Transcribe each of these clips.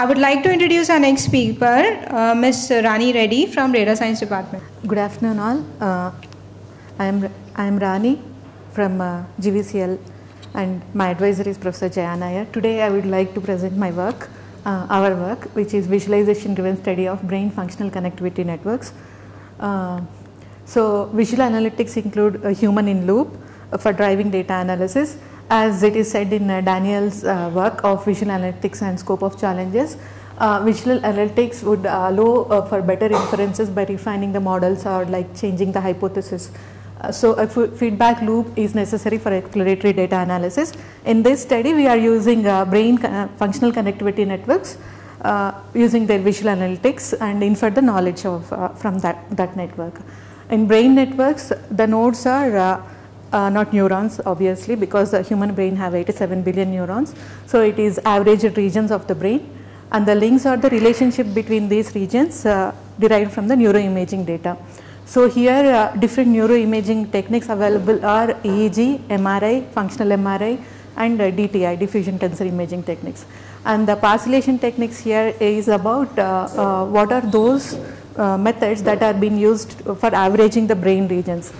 I would like to introduce our next speaker, uh, Ms. Rani Reddy from Data Science Department. Good afternoon all. Uh, I am I am Rani from uh, GVCL and my advisor is Professor Jaya Nair. Today I would like to present my work, uh, our work which is visualization driven study of brain functional connectivity networks. Uh, so visual analytics include a human in loop uh, for driving data analysis as it is said in uh, Daniel's uh, work of visual analytics and scope of challenges. Uh, visual analytics would allow uh, for better inferences by refining the models or like changing the hypothesis. Uh, so a feedback loop is necessary for exploratory data analysis. In this study we are using uh, brain functional connectivity networks using their visual analytics and infer the knowledge of from that, that network. In brain networks the nodes are uh, not neurons obviously because the human brain have 87 billion neurons. So it is averaged regions of the brain and the links are the relationship between these regions uh, derived from the neuroimaging data. So here uh, different neuroimaging techniques available are EEG, MRI, functional MRI and uh, DTI, diffusion tensor imaging techniques. And the parcellation techniques here is about uh, uh, what are those methods that are being used for averaging the brain regions.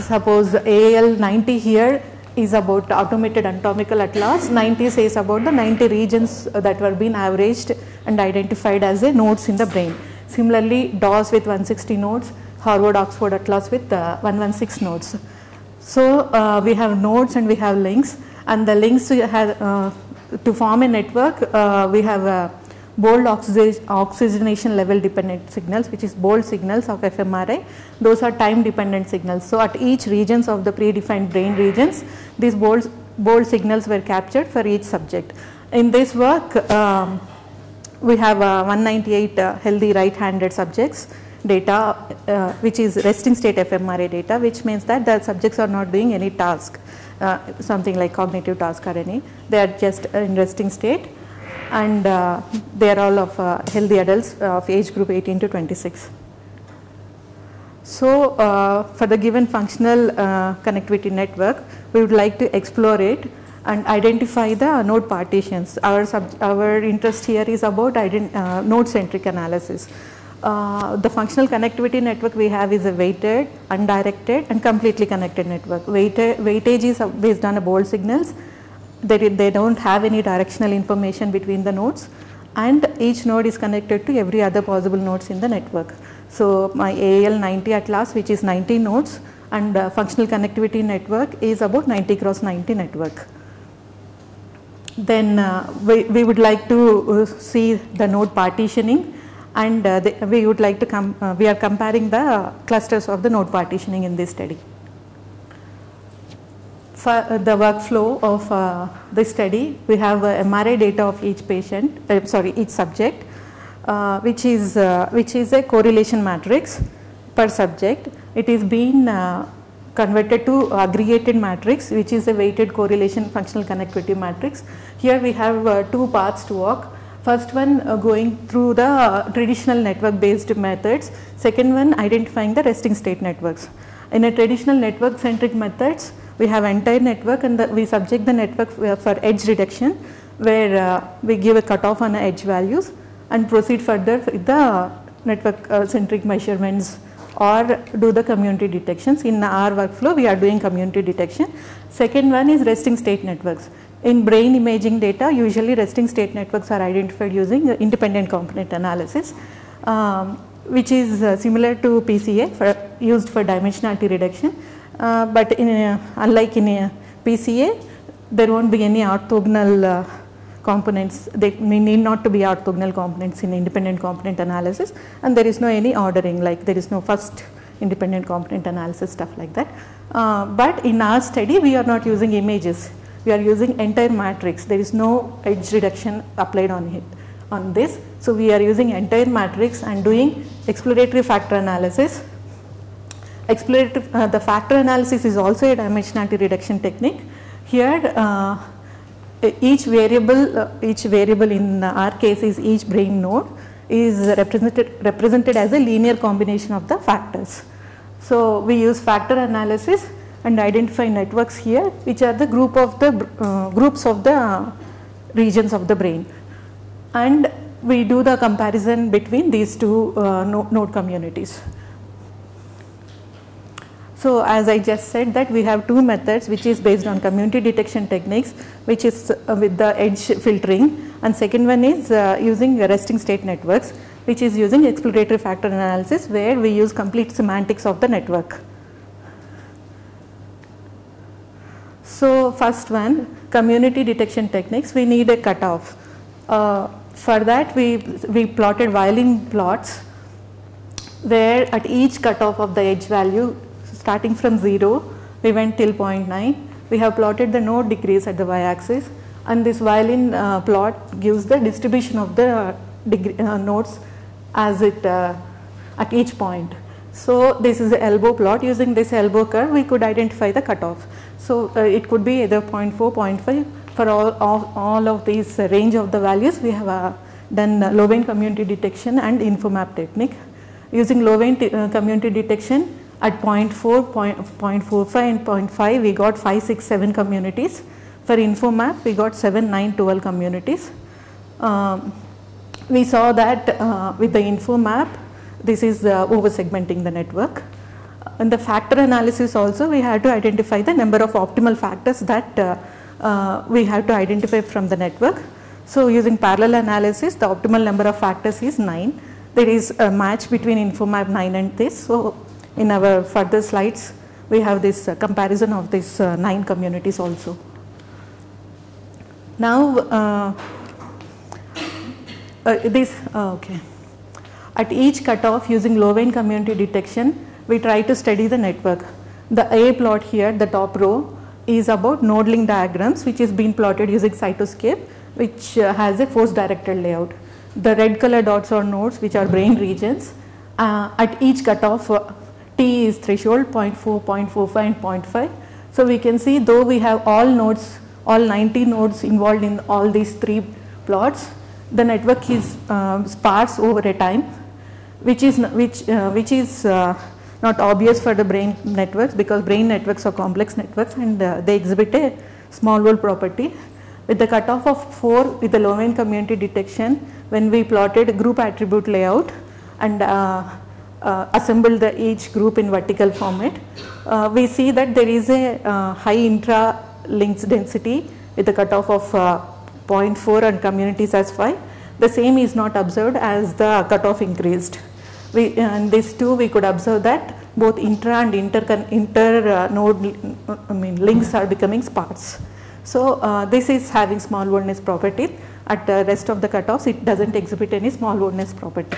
Suppose AL 90 here is about automated anatomical atlas, 90 says about the 90 regions that were being averaged and identified as a nodes in the brain. Similarly, DOS with 160 nodes, Harvard Oxford Atlas with uh, 116 nodes. So uh, we have nodes and we have links and the links have, uh, to form a network uh, we have uh, bold oxygenation level dependent signals which is bold signals of fMRI those are time dependent signals. So at each regions of the predefined brain regions these bold, bold signals were captured for each subject. In this work um, we have uh, 198 uh, healthy right handed subjects data uh, which is resting state fMRI data which means that the subjects are not doing any task uh, something like cognitive task or any they are just in resting state and uh, they are all of uh, healthy adults uh, of age group 18 to 26. So, uh, for the given functional uh, connectivity network, we would like to explore it and identify the node partitions. Our, our interest here is about uh, node centric analysis. the functional connectivity network we have is a weighted, undirected and completely connected network. Weightage is based on a bold signals they, they don't have any directional information between the nodes and each node is connected to every other possible nodes in the network. So my AL 90 atlas which is 90 nodes and uh, functional connectivity network is about 90 cross 90 network. Then uh, we, we would like to uh, see the node partitioning and uh, the, we would like to come, uh, we are comparing the clusters of the node partitioning in this study for uh, the workflow of uh, the study, we have uh, MRI data of each patient, uh, sorry, each subject, uh, which is uh, which is a correlation matrix per subject. It is being converted to aggregated matrix, which is a weighted correlation functional connectivity matrix. Here we have two paths to walk. First one going through the traditional network based methods. Second one identifying the resting state networks. In a traditional network centric methods, we have entire network and the, we subject the network for edge reduction where uh, we give a cutoff on edge values and proceed further with the network uh, centric measurements or do the community detections. In our workflow we are doing community detection. Second one is resting state networks. In brain imaging data usually resting state networks are identified using independent component analysis um, which is uh, similar to PCA for used for dimensionality reduction uh, but in a, unlike in a PCA, there won't be any orthogonal uh, components. They need not to be orthogonal components in independent component analysis, and there is no any ordering like there is no first independent component analysis stuff like that. Uh, but in our study, we are not using images. We are using entire matrix. There is no edge reduction applied on it on this. So we are using entire matrix and doing exploratory factor analysis Exploratory, uh, the factor analysis is also a dimensionality reduction technique. Here uh, each variable, uh, each variable in our case is each brain node is represented, represented as a linear combination of the factors. So we use factor analysis and identify networks here which are the group of the uh, groups of the regions of the brain and we do the comparison between these two uh, node communities. So as I just said that we have two methods which is based on community detection techniques which is uh, with the edge filtering and second one is uh, using resting state networks which is using exploratory factor analysis where we use complete semantics of the network. So first one community detection techniques we need a cutoff. Uh, for that we, we plotted violin plots where at each cutoff of the edge value starting from 0 we went till 0.9 we have plotted the node decrease at the y axis and this violin uh, plot gives the distribution of the uh, uh, nodes as it uh, at each point. So this is the elbow plot using this elbow curve we could identify the cutoff. So uh, it could be either 0 0.4, 0 0.5 for all of, all of these uh, range of the values we have done Louvain community detection and InfoMap technique. Using low Louvain community detection at 0.4, 0.45 and 0.5 we got 5, 6, 7 communities. For InfoMap we got 7, 9, 12 communities. Um, we saw that uh, with the InfoMap this is uh, over segmenting the network. In the factor analysis also we had to identify the number of optimal factors that uh, uh we have to identify from the network. So using parallel analysis the optimal number of factors is 9. There is a match between InfoMap 9 and this. So in our further slides we have this uh, comparison of these uh, 9 communities also. Now uh, uh, this okay at each cutoff using Louvain community detection we try to study the network. The A plot here the top row is about node link diagrams which is being plotted using cytoscape which uh, has a force directed layout. The red color dots are nodes which are brain regions. Uh, at each cutoff T is threshold 0.4, 0.45 and 0.5. So we can see though we have all nodes, all 90 nodes involved in all these three plots, the network is uh, sparse over a time, which is which uh, which is uh, not obvious for the brain networks because brain networks are complex networks and uh, they exhibit a small world property. With the cutoff of 4 with the Louvain community detection, when we plotted group attribute layout and uh, uh, assemble the each group in vertical format, uh, we see that there is a uh, high intra links density with a cutoff of uh, 0.4 and communities as 5. The same is not observed as the cutoff increased. We, in this too we could observe that both intra and inter, inter uh, node I mean links are becoming sparse. So uh, this is having small worldness property at the rest of the cutoffs it does not exhibit any small worldness property.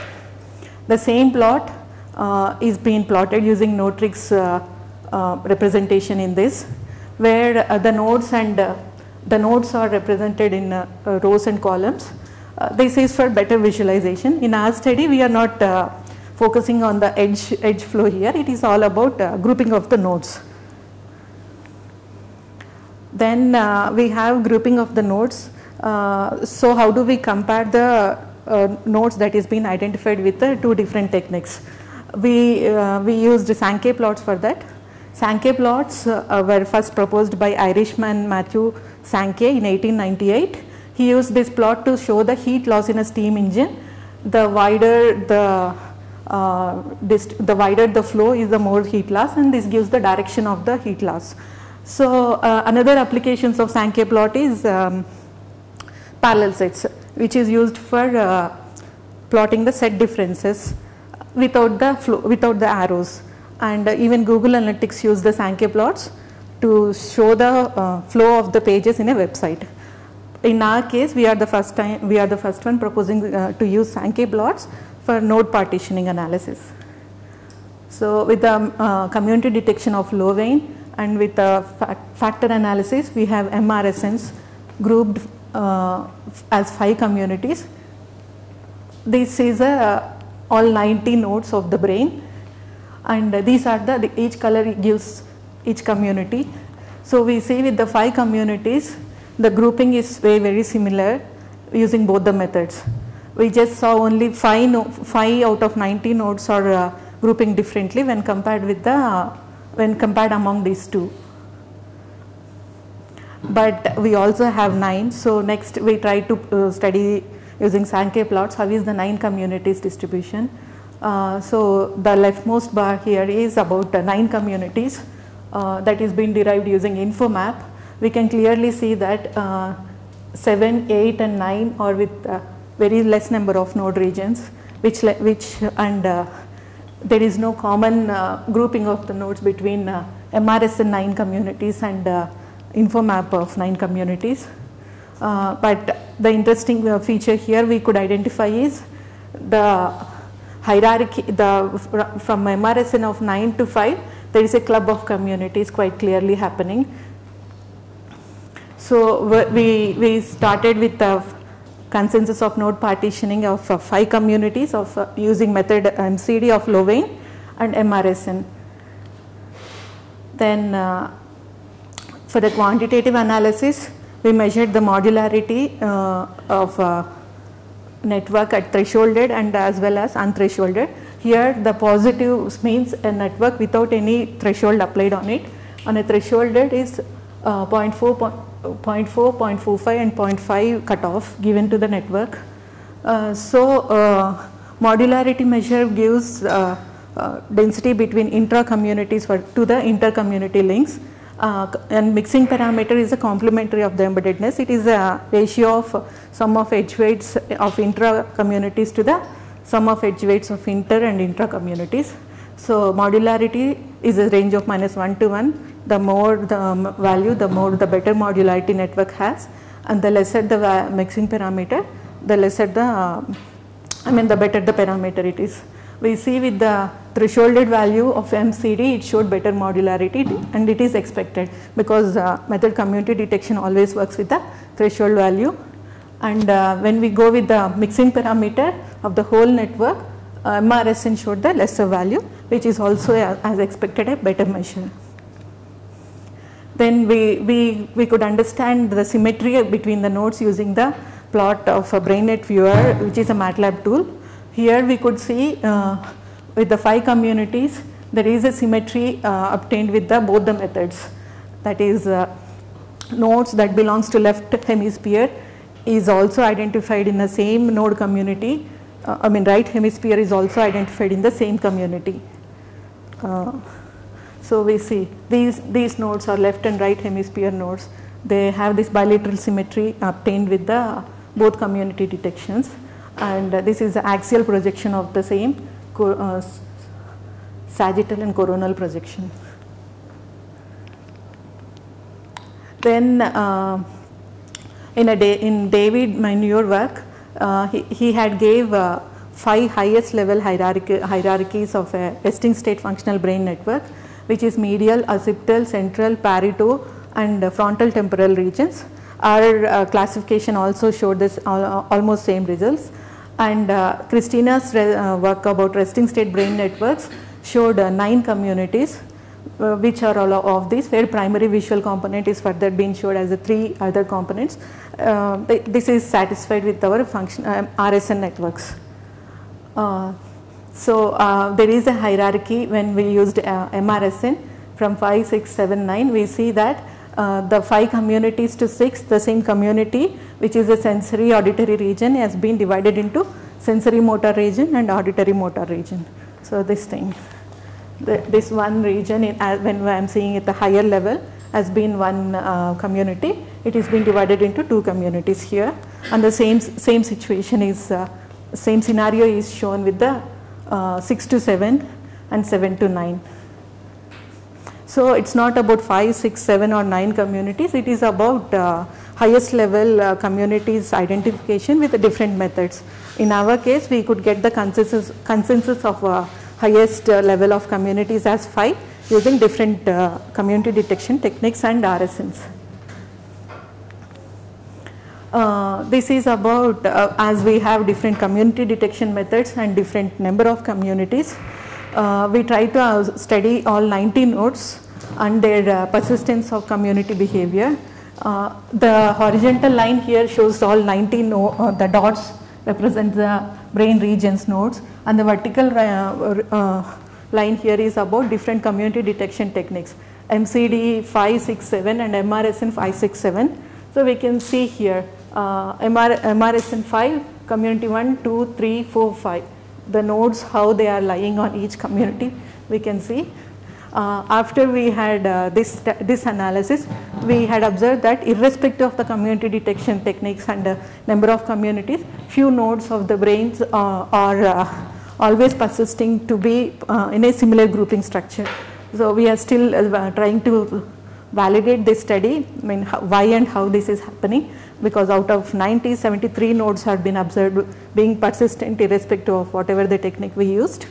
The same plot uh, is being plotted using NodeTrix uh, uh, representation in this where the nodes and the nodes are represented in rows and columns. this is for better visualization. In our study we are not focusing on the edge, edge flow here, it is all about grouping of the nodes. Then uh, we have grouping of the nodes. Uh, so how do we compare the uh, nodes that is being identified with the two different techniques? We, uh, we used Sankey plots for that. Sankey plots uh, were first proposed by Irishman Matthew Sankey in 1898. He used this plot to show the heat loss in a steam engine. The wider the uh, the wider the flow is the more heat loss and this gives the direction of the heat loss. So uh, another applications of Sankey plot is um, parallel sets which is used for uh, plotting the set differences without the flow, without the arrows and uh, even Google Analytics use the Sankey plots to show the uh, flow of the pages in a website. In our case we are the first time we are the first one proposing uh, to use Sankey plots for node partitioning analysis. So with the uh, community detection of Louvain and with the factor analysis we have MRSNs grouped uh, as 5 communities. This is a all 90 nodes of the brain and these are the, the each color gives each community. So we see with the 5 communities the grouping is very very similar using both the methods. We just saw only 5, no, 5 out of 90 nodes are uh, grouping differently when compared with the uh, when compared among these two. But we also have 9 so next we try to uh, study using Sankey plots, how is the nine communities distribution. Uh, so the leftmost bar here is about uh, nine communities uh, that is being derived using InfoMap. We can clearly see that uh, 7, 8 and 9 are with very less number of node regions which, which and there is no common grouping of the nodes between MRSN 9 communities and InfoMap of 9 communities. Uh, but the interesting uh, feature here we could identify is the hierarchy the from MRSN of 9 to 5 there is a club of communities quite clearly happening. So we, we started with the consensus of node partitioning of uh, 5 communities of uh, using method MCD of Louvain and MRSN. Then uh, for the quantitative analysis we measured the modularity uh, of uh, network at thresholded and as well as unthresholded. Here the positive means a network without any threshold applied on it. On a thresholded is uh, 0.4, 0.4, 0.45 and 0.5 cutoff given to the network. Uh, so uh, modularity measure gives uh, density between intra communities for to the inter community links uh, and mixing parameter is a complementary of the embeddedness. It is a ratio of sum of edge weights of intra communities to the sum of edge weights of inter and intra communities. So modularity is a range of minus 1 to 1. The more the um, value, the more the better modularity network has and the lesser the mixing parameter, the lesser the, uh, I mean the better the parameter it is. We see with the thresholded value of MCD, it showed better modularity and it is expected because uh, method community detection always works with the threshold value. And uh, when we go with the mixing parameter of the whole network, uh, MRSN showed the lesser value which is also uh, as expected a better measure. Then we, we, we could understand the symmetry between the nodes using the plot of a BrainNet viewer which is a MATLAB tool. Here we could see uh, with the five communities, there is a symmetry uh, obtained with the both the methods. That is uh, nodes that belongs to left hemisphere is also identified in the same node community. Uh, I mean right hemisphere is also identified in the same community. Uh, so we see these, these nodes are left and right hemisphere nodes. They have this bilateral symmetry obtained with the both community detections and this is the axial projection of the same uh, sagittal and coronal projection. Then uh, in, a day, in David Meunier work, uh, he, he had gave uh, five highest level hierarchy, hierarchies of a resting state functional brain network which is medial, occipital, central, parietal and frontal temporal regions. Our uh, classification also showed this almost same results and uh, Christina's uh, work about resting state brain networks showed uh, nine communities uh, which are all of these where primary visual component is further being showed as the three other components. Uh, this is satisfied with our function uh, RSN networks. so there is a hierarchy when we used MRSN from 5, 6, 7, 9 we see that the 5 communities to 6 the same community which is a sensory auditory region has been divided into sensory motor region and auditory motor region. So this thing, the, this one region in, uh, when I am seeing at the higher level has been one uh, community, it is being divided into two communities here and the same, same situation is, uh, same scenario is shown with the uh, 6 to 7 and 7 to 9. So it's not about 5, 6, 7 or 9 communities, it is about uh, highest level uh, communities identification with different methods. In our case, we could get the consensus, consensus of uh, highest uh, level of communities as 5 using different uh, community detection techniques and RSNs. Uh, this is about uh, as we have different community detection methods and different number of communities. We try to study all 90 nodes and their persistence of community behavior uh, the horizontal line here shows all 19 no, uh, the dots represent the brain regions nodes and the vertical uh, uh line here is about different community detection techniques MCD 567 and MRSN 567. So we can see here uh, MR, MRSN 5 community 1, 2, 3, 4, 5. The nodes, how they are lying on each community, we can see. Uh, after we had uh, this, this analysis, we had observed that irrespective of the community detection techniques and uh, number of communities, few nodes of the brains uh, are uh, always persisting to be uh, in a similar grouping structure. So we are still trying to validate this study, I mean how, why and how this is happening because out of 90, 73 nodes have been observed being persistent irrespective of whatever the technique we used.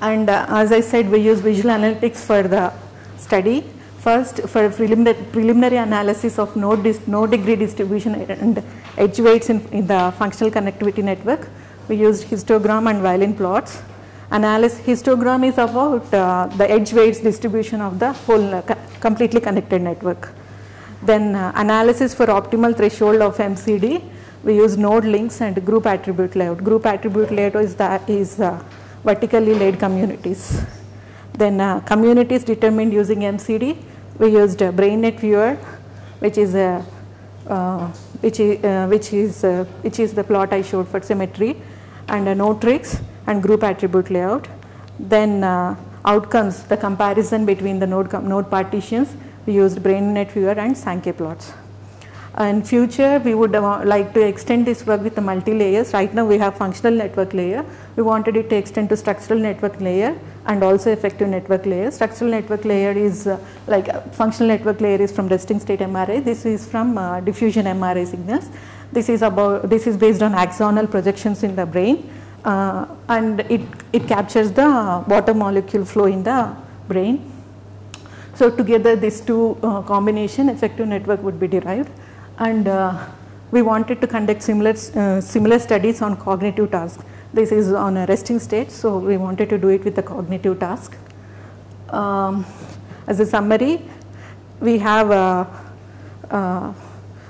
And uh, as I said, we use visual analytics for the study. First, for preliminary, preliminary analysis of node, node degree distribution and edge weights in, in the functional connectivity network, we used histogram and violin plots. Analysis histogram is about uh, the edge weights distribution of the whole uh, completely connected network. Then uh, analysis for optimal threshold of MCD, we use node links and group attribute layout. Group attribute layout is, that is uh, vertically laid communities. Then uh, communities determined using MCD, we used BrainNet viewer, which is a uh, which is uh, which is uh, which is the plot I showed for symmetry, and a NodeTrix and group attribute layout. Then outcomes, the comparison between the node node partitions, we used BrainNet viewer and Sankey plots. In future, we would uh, like to extend this work with the multi-layers. Right now, we have functional network layer. We wanted it to extend to structural network layer and also effective network layer. Structural network layer is uh, like uh, functional network layer is from resting state MRI. This is from uh, diffusion MRI signals. This is about this is based on axonal projections in the brain, uh, and it it captures the water molecule flow in the brain. So together, these two uh, combination effective network would be derived and uh, we wanted to conduct similar, uh, similar studies on cognitive tasks. This is on a resting state, so we wanted to do it with the cognitive task. Um, as a summary, we have uh, uh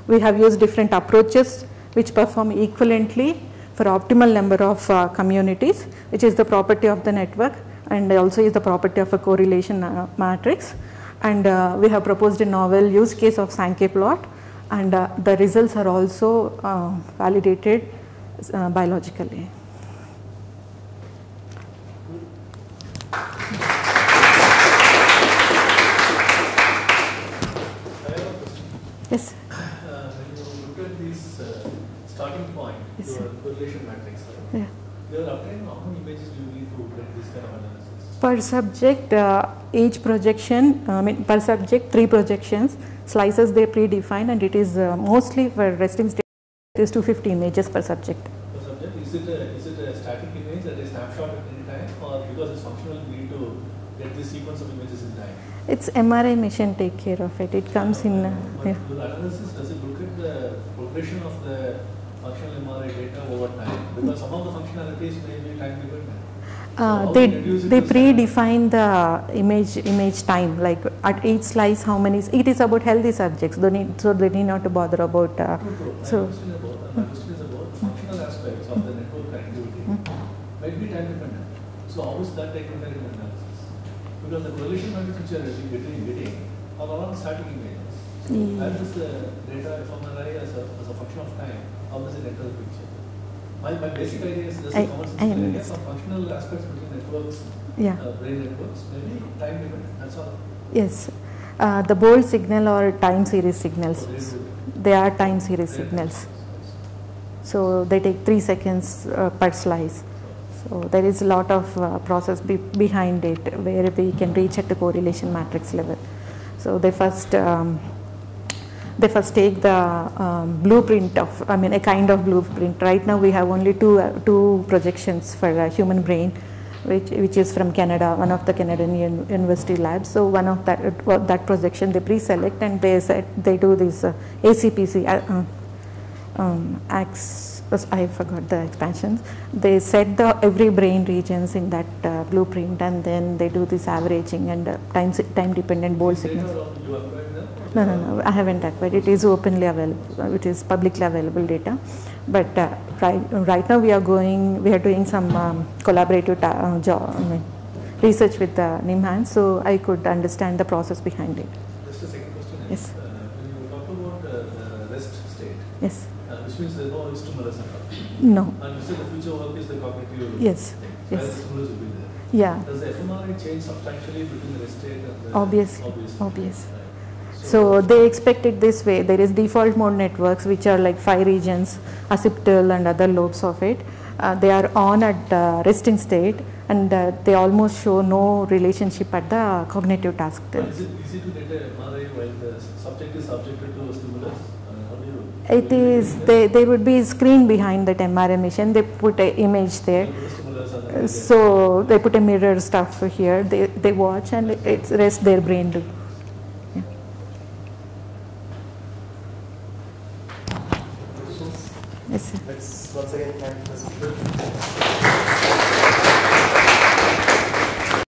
we have used different approaches which perform equivalently for optimal number of uh, communities, which is the property of the network and also is the property of a correlation uh, matrix. And we have proposed a novel use case of Sankey plot and uh, the results are also uh, validated uh, biologically. Yes. Uh, when you look at this uh, starting point, yes, your correlation matrix, right? Yeah. You are obtaining how many images do you need to get this kind of analysis? Per subject, uh, each projection, I mean per subject, three projections slices they predefined and it is uh, mostly for resting state it is 250 images per subject. Per subject, is it a, is it a static image that is snapshot at any time or because it's functional we need to get this sequence of images in time? It's MRI machine take care of it. It comes in. Uh, yeah. The analysis does it look at the progression of the functional MRI data over time because some of the functionalities may be time dependent. Uh, they they predefine the image image time. Like at each slice how many it is about healthy subjects. They need so they need not to bother about uh, so my question is about functional aspects of the network connectivity. Hmm. might be time dependent. So how is that taken care in analysis? Because the correlation matrix which you are getting getting are all static images. So yeah. as is the data fMRI as a, as a function of time. How does it enter the picture my, my basic idea is just I, a common sense idea. Some functional aspects between networks, yeah. uh, brain networks, maybe time limit, that's all. Yes. Uh, the bold signal or time series signals. They are time series signals. So they take three seconds uh, per slice. So there is a lot of uh, process be behind it where we can reach at the correlation matrix level. So they first um, they first take the um, blueprint of, I mean, a kind of blueprint. Right now we have only two, uh, two projections for a human brain, which, which is from Canada, one of the Canadian un university labs. So one of that, uh, that projection they pre-select and they set, they do this uh, ACPC, uh, uh, um, I forgot the expansions. They set the every brain regions in that uh, blueprint and then they do this averaging and time, time dependent bold signals. No, no, no, I haven't acquired. It is openly available. It is publicly available data. But uh, right, right now we are going, we are doing some um, collaborative uh, job, I mean, research with the NIMHANS, so I could understand the process behind it. Just a second question. Yes. Uh, when you talk about uh, the rest state, yes. Uh, which means there is no stimulus at. No. And you said the future work is the cognitive Yes, thing. yes. Where the stimulus will be there. Yeah. Does the fMRI change substantially between the rest state and the? Obvious- Obvious. obvious. Right. So they expect it this way. There is default mode networks which are like five regions, occipital and other lobes of it. Uh, they are on at uh, resting state and uh, they almost show no relationship at the cognitive task. Is it easy to get a MRI while the subject is subjected to a stimulus? Uh, How do you? It is, they, there would be a screen behind that MRI machine. They put an image there. You put a stimulus and then you get- So they put a mirror stuff here. They, they watch and it rests their brain to